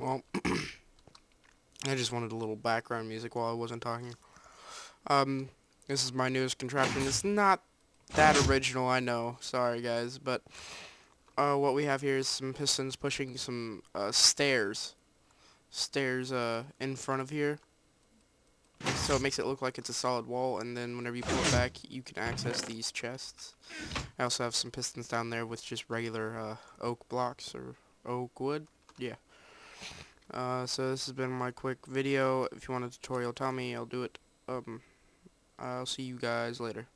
Well, I just wanted a little background music while I wasn't talking. Um, this is my newest contraption. It's not that original, I know. Sorry, guys, but uh, what we have here is some pistons pushing some uh, stairs. Stairs uh, in front of here. So it makes it look like it's a solid wall, and then whenever you pull it back, you can access these chests. I also have some pistons down there with just regular uh, oak blocks, or oak wood. Yeah. Uh, so this has been my quick video. If you want a tutorial, tell me. I'll do it. Um, I'll see you guys later.